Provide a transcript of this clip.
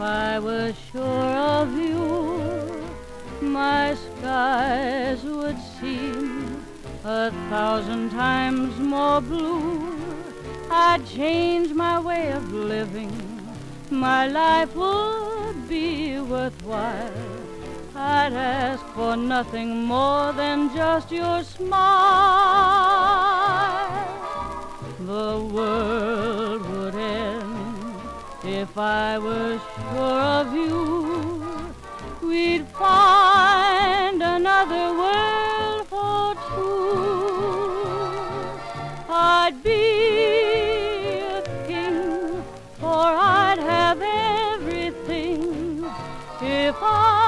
of you, my skies would seem a thousand times more blue. I'd change my way of living, my life would be worthwhile. I'd ask for nothing more than just your smile. The world if I were sure of you, we'd find another world for two. I'd be a king, for I'd have everything if I.